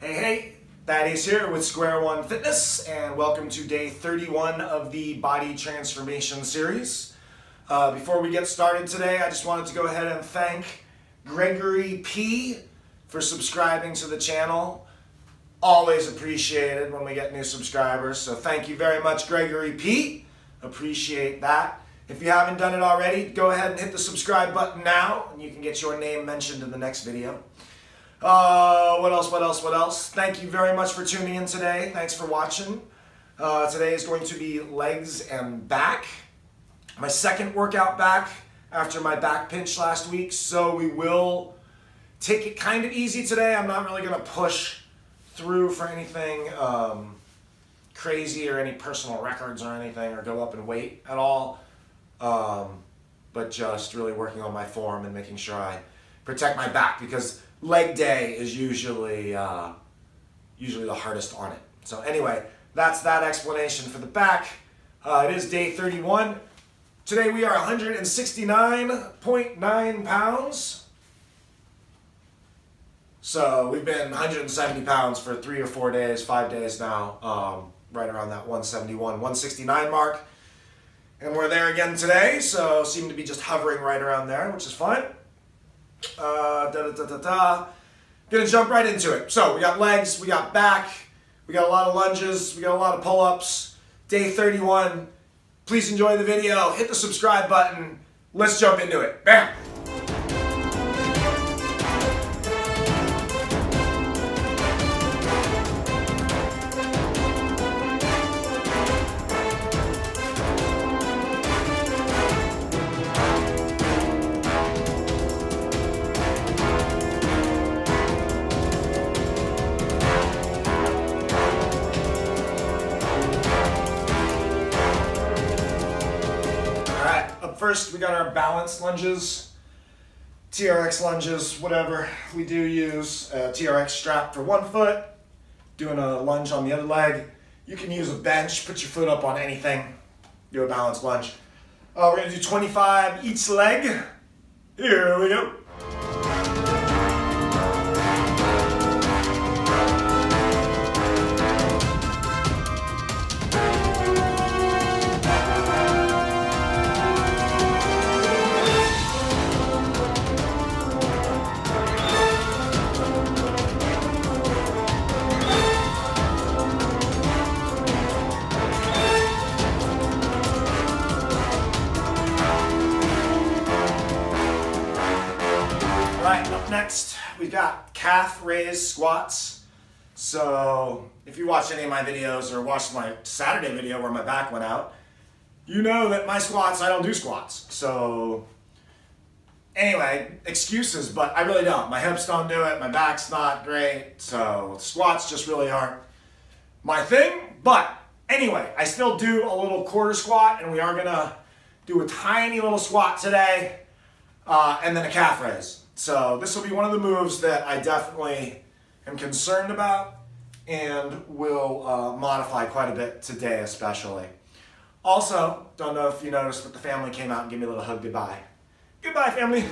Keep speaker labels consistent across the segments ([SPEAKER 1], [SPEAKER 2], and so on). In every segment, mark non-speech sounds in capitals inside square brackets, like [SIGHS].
[SPEAKER 1] Hey, hey, Thaddeus here with Square One Fitness, and welcome to day 31 of the Body Transformation Series. Uh, before we get started today, I just wanted to go ahead and thank Gregory P. for subscribing to the channel. Always appreciated when we get new subscribers, so thank you very much, Gregory P. Appreciate that. If you haven't done it already, go ahead and hit the subscribe button now, and you can get your name mentioned in the next video. Uh, what else, what else, what else? Thank you very much for tuning in today. Thanks for watching. Uh, today is going to be legs and back. My second workout back after my back pinch last week, so we will take it kind of easy today. I'm not really going to push through for anything um, crazy or any personal records or anything or go up in weight at all. Um, but just really working on my form and making sure I protect my back because leg day is usually uh, usually the hardest on it. So anyway, that's that explanation for the back. Uh, it is day 31. Today we are 169.9 pounds. So we've been 170 pounds for three or four days, five days now, um, right around that 171, 169 mark. And we're there again today, so seem to be just hovering right around there, which is fine. Uh, da, da, da, da, da. Gonna jump right into it. So we got legs, we got back, we got a lot of lunges, we got a lot of pull-ups. Day 31. Please enjoy the video. Hit the subscribe button. Let's jump into it. Bam! Balance lunges, TRX lunges, whatever we do use. A TRX strap for one foot, doing a lunge on the other leg. You can use a bench, put your foot up on anything, do a balance lunge. Uh, we're gonna do 25 each leg. Here we go. Calf raise squats. So if you watch any of my videos or watched my Saturday video where my back went out, you know that my squats, I don't do squats. So anyway, excuses, but I really don't. My hips don't do it, my back's not great, so squats just really aren't my thing. But anyway, I still do a little quarter squat, and we are gonna do a tiny little squat today, uh, and then a calf raise. So this will be one of the moves that I definitely am concerned about and will uh, modify quite a bit today especially. Also, don't know if you noticed, but the family came out and gave me a little hug goodbye. Goodbye, family.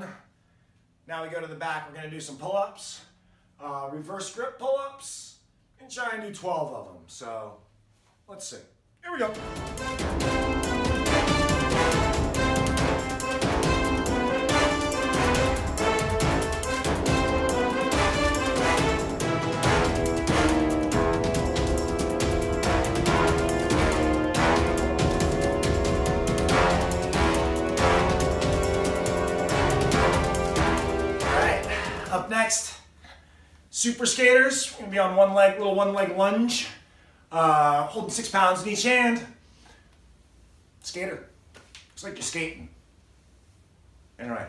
[SPEAKER 1] Done. Now we go to the back. We're going to do some pull-ups, uh, reverse grip pull-ups, and try and do 12 of them. So let's see. Here we go. Super skaters. We're gonna be on one leg, little one leg lunge, uh, holding six pounds in each hand. Skater, it's like you're skating. Anyway,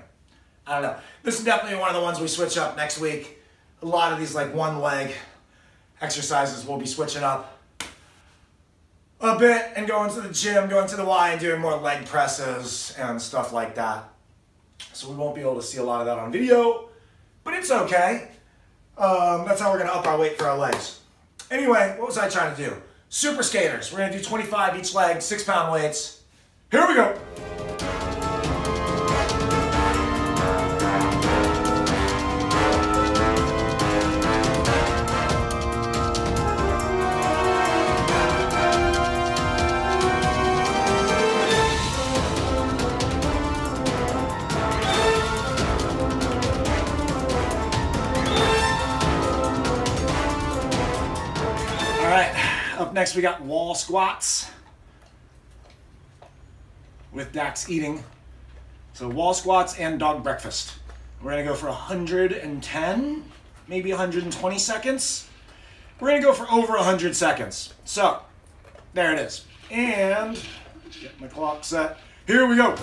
[SPEAKER 1] I don't know. This is definitely one of the ones we switch up next week. A lot of these like one leg exercises we'll be switching up. a bit and going to the gym, going to the Y and doing more leg presses and stuff like that. So we won't be able to see a lot of that on video, but it's okay. Um, that's how we're gonna up our weight for our legs. Anyway, what was I trying to do? Super skaters. We're gonna do 25 each leg, six pound weights. Here we go. Next we got wall squats with Dax eating. So wall squats and dog breakfast. We're gonna go for 110, maybe 120 seconds. We're gonna go for over 100 seconds. So, there it is. And, get my clock set. Here we go.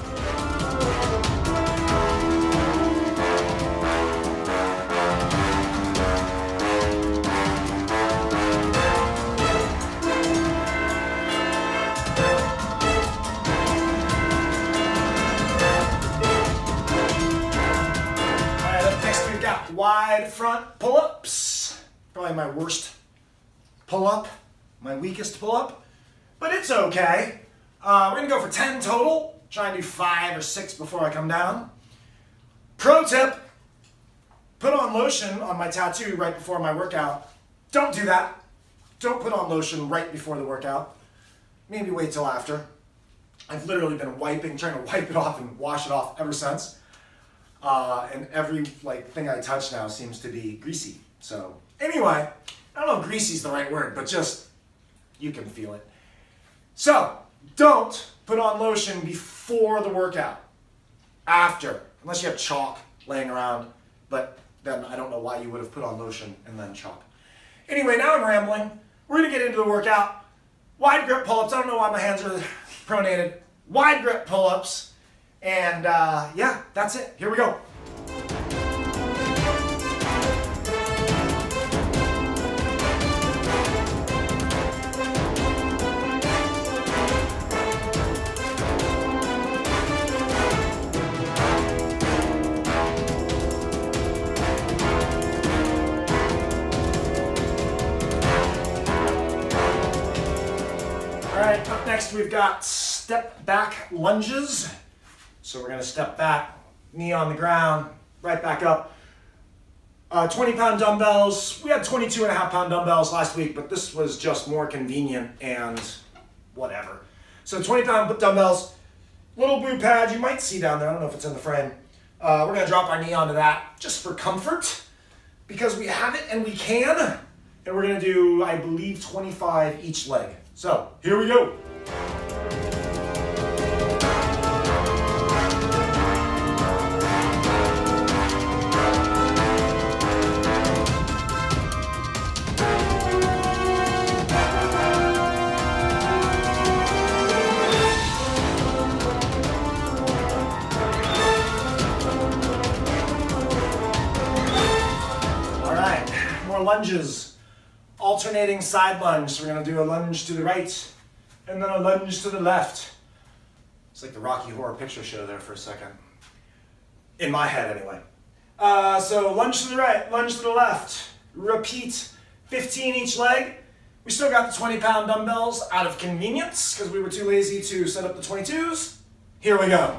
[SPEAKER 1] Wide front pull-ups. Probably my worst pull-up, my weakest pull-up, but it's okay. Uh, we're gonna go for 10 total. Try and do five or six before I come down. Pro tip, put on lotion on my tattoo right before my workout. Don't do that. Don't put on lotion right before the workout. Maybe wait till after. I've literally been wiping, trying to wipe it off and wash it off ever since. Uh, and every like thing I touch now seems to be greasy. So anyway, I don't know if greasy is the right word, but just you can feel it. So don't put on lotion before the workout. After, unless you have chalk laying around, but then I don't know why you would have put on lotion and then chalk. Anyway, now I'm rambling. We're gonna get into the workout. Wide grip pull-ups. I don't know why my hands are [LAUGHS] pronated. Wide grip pull-ups. And uh, yeah, that's it. Here we go. All right, up next we've got step back lunges. So we're gonna step back, knee on the ground, right back up. Uh, 20 pound dumbbells. We had 22 and a half pound dumbbells last week, but this was just more convenient and whatever. So 20 pound dumbbells, little blue pad, you might see down there, I don't know if it's in the frame. Uh, we're gonna drop our knee onto that just for comfort because we have it and we can. And we're gonna do, I believe, 25 each leg. So here we go. Lunges. Alternating side lunge. So we're gonna do a lunge to the right and then a lunge to the left. It's like the Rocky Horror Picture Show there for a second. In my head, anyway. Uh, so lunge to the right, lunge to the left. Repeat 15 each leg. We still got the 20 pound dumbbells out of convenience because we were too lazy to set up the 22s. Here we go.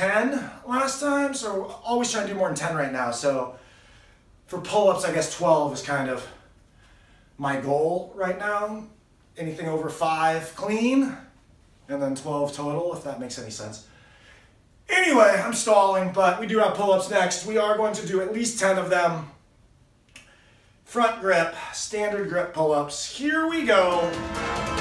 [SPEAKER 1] 10 last time, so always trying to do more than 10 right now. So for pull-ups, I guess 12 is kind of my goal right now. Anything over five clean, and then 12 total, if that makes any sense. Anyway, I'm stalling, but we do have pull-ups next. We are going to do at least 10 of them. front grip, standard grip pull-ups. Here we go.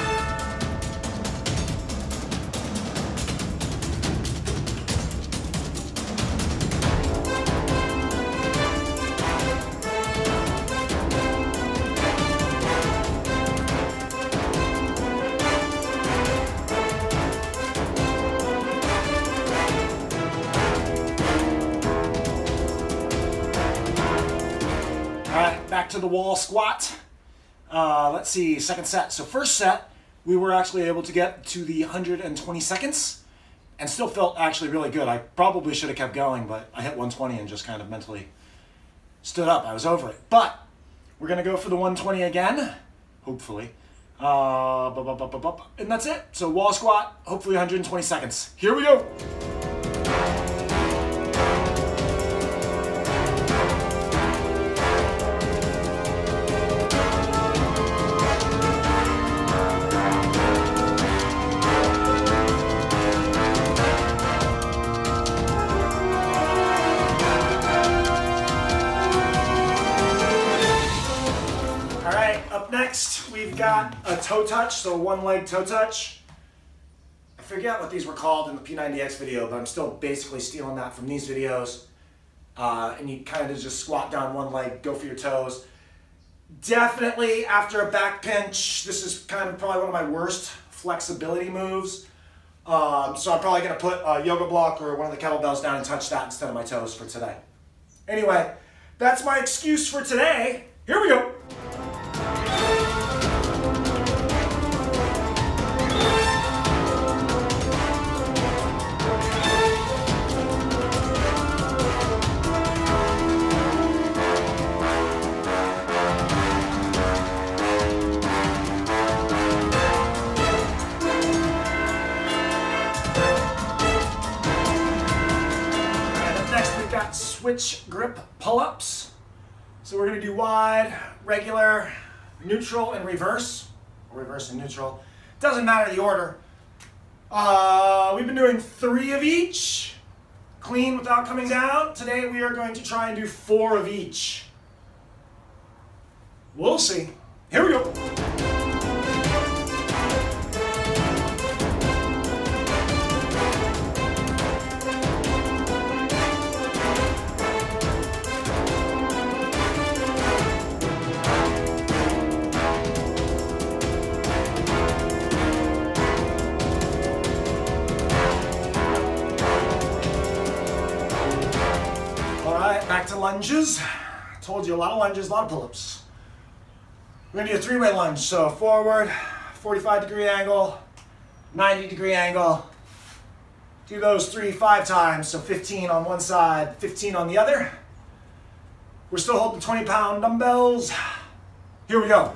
[SPEAKER 1] Wall squat. Uh, let's see, second set. So first set, we were actually able to get to the 120 seconds and still felt actually really good. I probably should have kept going, but I hit 120 and just kind of mentally stood up. I was over it. But we're going to go for the 120 again, hopefully. Uh, and that's it. So wall squat, hopefully 120 seconds. Here we go. Got a toe touch, so one leg toe touch. I forget what these were called in the P90X video, but I'm still basically stealing that from these videos. Uh, and you kind of just squat down one leg, go for your toes. Definitely after a back pinch, this is kind of probably one of my worst flexibility moves. Um, so I'm probably going to put a yoga block or one of the kettlebells down and touch that instead of my toes for today. Anyway, that's my excuse for today. Here we go. Switch grip pull-ups. So we're gonna do wide, regular, neutral, and reverse. Reverse and neutral. Doesn't matter the order. Uh, we've been doing three of each, clean without coming down. Today we are going to try and do four of each. We'll see. Here we go. To lunges. Told you a lot of lunges, a lot of pull-ups. We're gonna do a three-way lunge. So forward, 45 degree angle, 90 degree angle. Do those three, five times. So 15 on one side, 15 on the other. We're still holding 20 pound dumbbells. Here we go.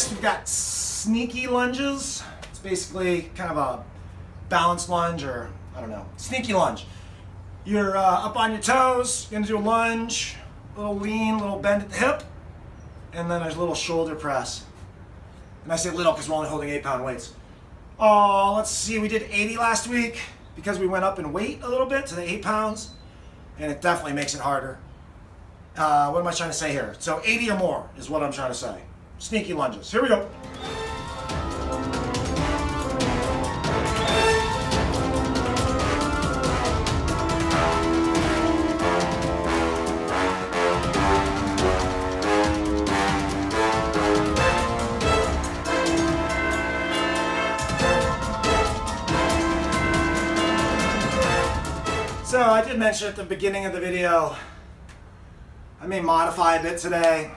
[SPEAKER 1] Next, we've got sneaky lunges. It's basically kind of a balance lunge or, I don't know, sneaky lunge. You're uh, up on your toes, you're gonna do a lunge, a little lean, a little bend at the hip, and then there's a little shoulder press. And I say little because we're only holding eight pound weights. Oh, let's see, we did 80 last week because we went up in weight a little bit to the eight pounds, and it definitely makes it harder. Uh, what am I trying to say here? So 80 or more is what I'm trying to say sneaky lunges. Here we go. So I did mention at the beginning of the video, I may modify a bit today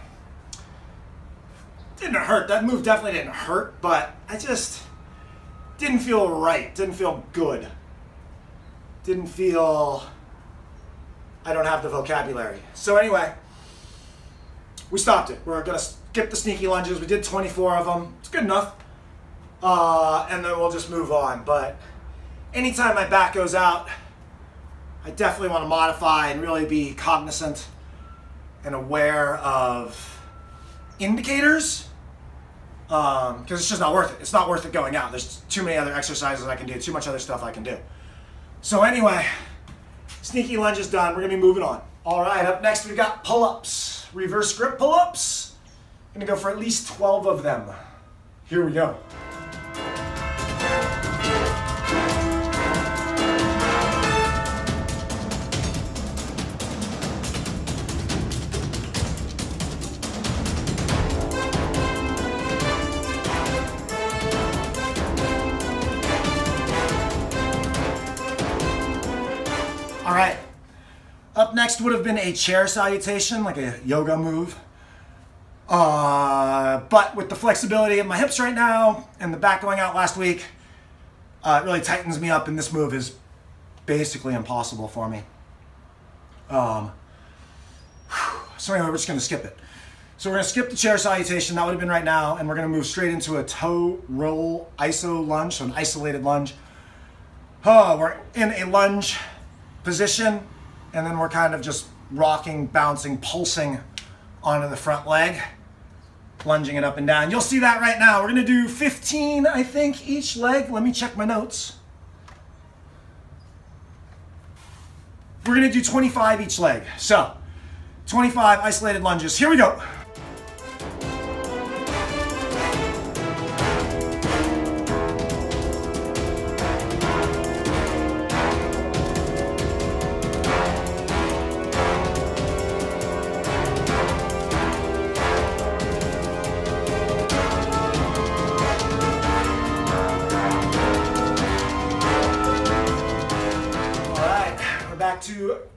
[SPEAKER 1] didn't hurt. That move definitely didn't hurt, but I just didn't feel right. Didn't feel good. Didn't feel I don't have the vocabulary. So anyway, we stopped it. We're gonna skip the sneaky lunges. We did 24 of them. It's good enough. Uh, and then we'll just move on. But anytime my back goes out, I definitely want to modify and really be cognizant and aware of indicators because um, it's just not worth it. It's not worth it going out. There's too many other exercises I can do, too much other stuff I can do. So anyway, sneaky lunge is done. We're gonna be moving on. All right, up next we've got pull-ups. Reverse grip pull-ups. Gonna go for at least 12 of them. Here we go. Next would have been a chair salutation, like a yoga move. Uh, but with the flexibility of my hips right now and the back going out last week, uh, it really tightens me up, and this move is basically impossible for me. Um, so anyway, we're just going to skip it. So we're to skip the chair salutation. That would have been right now, and we're going to move straight into a toe roll iso lunge, so an isolated lunge. Oh, we're in a lunge position, and then we're kind of just rocking, bouncing, pulsing onto the front leg, plunging it up and down. You'll see that right now. We're gonna do 15, I think, each leg. Let me check my notes. We're gonna do 25 each leg. So, 25 isolated lunges. Here we go.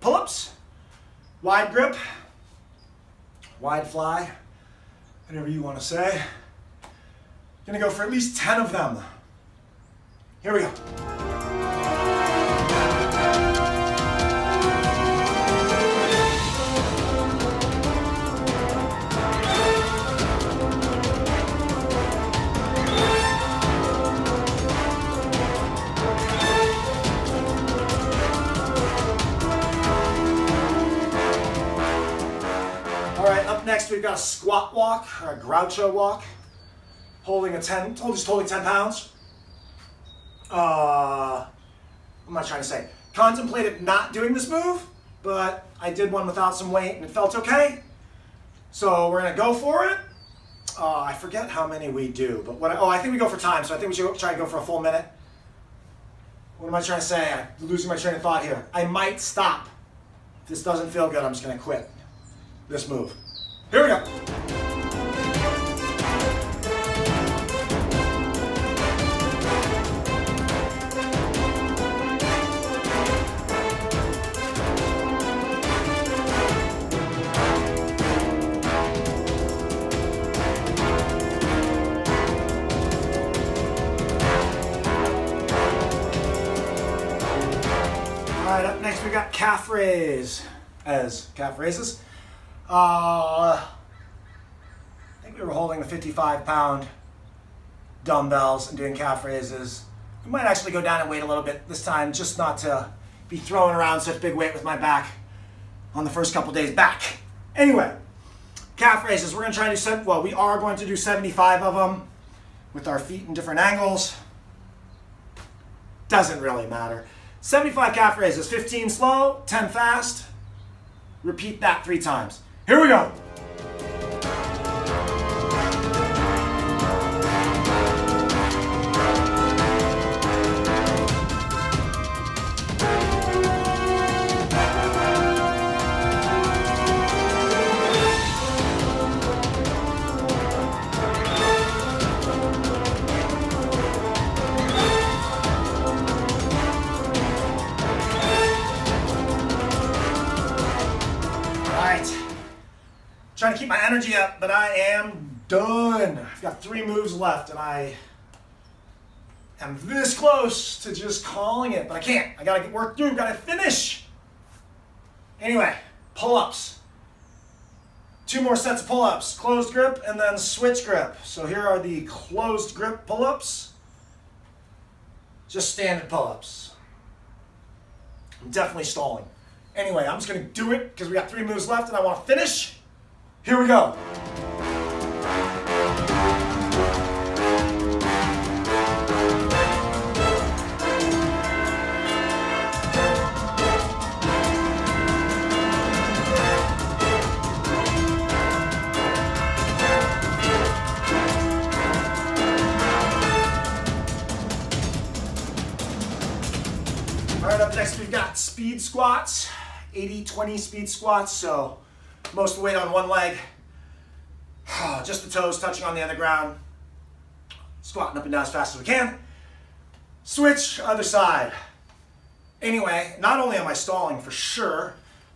[SPEAKER 1] Pull-ups, wide grip, wide fly, whatever you want to say. Gonna go for at least 10 of them. Here we go. Next we've got a squat walk, or a groucho walk, holding a 10, just holding 10 pounds. Uh, what am I trying to say? Contemplated not doing this move, but I did one without some weight and it felt okay. So we're gonna go for it. Uh, I forget how many we do, but what I, oh, I think we go for time, so I think we should try and go for a full minute. What am I trying to say? I'm losing my train of thought here. I might stop. If this doesn't feel good, I'm just gonna quit this move. Here we go. All right, up next we got calf raise as calf raises. Uh, I think we were holding the 55 pound dumbbells and doing calf raises. We might actually go down and weight a little bit this time, just not to be throwing around such big weight with my back on the first couple days back. Anyway, calf raises, we're gonna try to do, well, we are going to do 75 of them with our feet in different angles. Doesn't really matter. 75 calf raises, 15 slow, 10 fast. Repeat that three times. Here we go. Trying to keep my energy up, but I am done. I've got three moves left and I am this close to just calling it, but I can't. I gotta get work through, gotta finish. Anyway, pull-ups. Two more sets of pull-ups, closed grip and then switch grip. So here are the closed grip pull-ups. Just standard pull-ups. I'm definitely stalling. Anyway, I'm just gonna do it because we got three moves left and I wanna finish. Here we go. All right, up next we've got speed squats, 80-20 speed squats. So most weight on one leg, [SIGHS] just the toes touching on the other ground, squatting up and down as fast as we can. Switch, other side. Anyway, not only am I stalling for sure,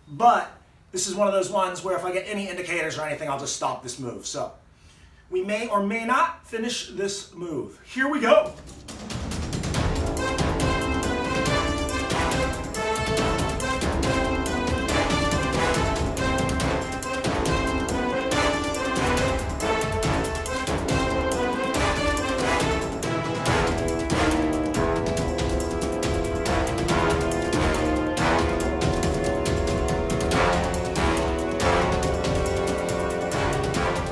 [SPEAKER 1] but this is one of those ones where if I get any indicators or anything, I'll just stop this move. So we may or may not finish this move. Here we go.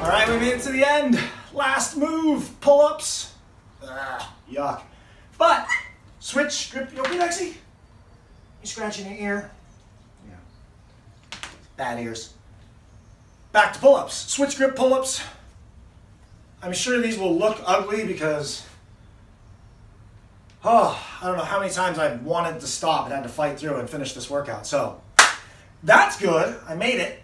[SPEAKER 1] All right, we made it to the end. Last move, pull-ups. Ah, yuck. But, switch, grip, you okay? You scratching your ear? Yeah. Bad ears. Back to pull-ups. Switch grip pull-ups. I'm sure these will look ugly because, [SIGHS] oh, I don't know how many times I've wanted to stop and had to fight through and finish this workout. So, that's good. I made it.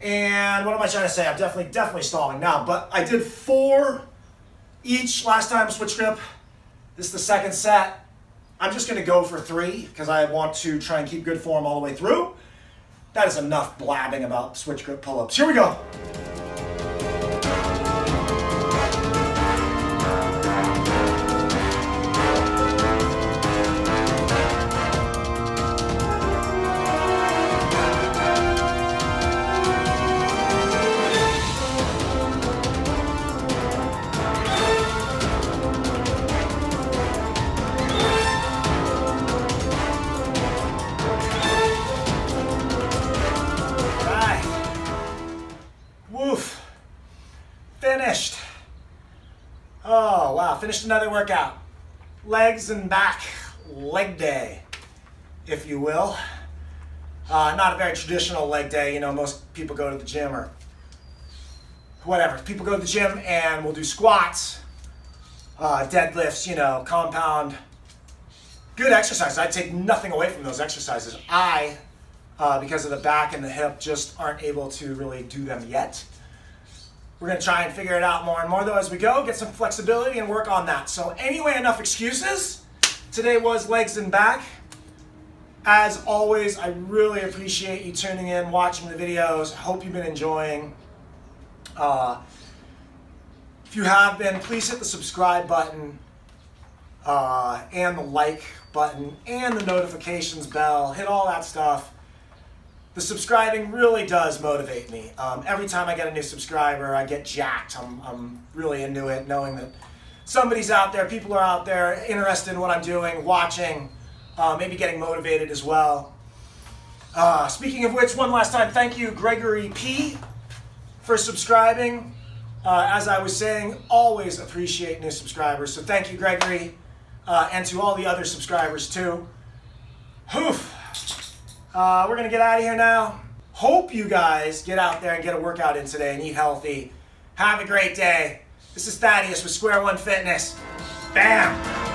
[SPEAKER 1] And what am I trying to say? I'm definitely, definitely stalling now. But I did four each last time switch grip. This is the second set. I'm just going to go for three because I want to try and keep good form all the way through. That is enough blabbing about switch grip pull-ups. Here we go. Finished another workout. Legs and back leg day, if you will. Uh, not a very traditional leg day. You know, most people go to the gym or whatever. People go to the gym and we'll do squats, uh, deadlifts, you know, compound. Good exercises. I take nothing away from those exercises. I uh, because of the back and the hip, just aren't able to really do them yet. We're gonna try and figure it out more and more though as we go, get some flexibility and work on that. So anyway, enough excuses. Today was legs and back. As always, I really appreciate you tuning in, watching the videos. Hope you've been enjoying. Uh, if you have been, please hit the subscribe button uh, and the like button and the notifications bell. Hit all that stuff the subscribing really does motivate me. Um, every time I get a new subscriber, I get jacked. I'm, I'm really into it, knowing that somebody's out there, people are out there interested in what I'm doing, watching, uh, maybe getting motivated as well. Uh, speaking of which, one last time, thank you, Gregory P, for subscribing. Uh, as I was saying, always appreciate new subscribers. So thank you, Gregory, uh, and to all the other subscribers too. Oof. Uh, we're gonna get out of here now. Hope you guys get out there and get a workout in today and eat healthy. Have a great day. This is Thaddeus with Square One Fitness. Bam!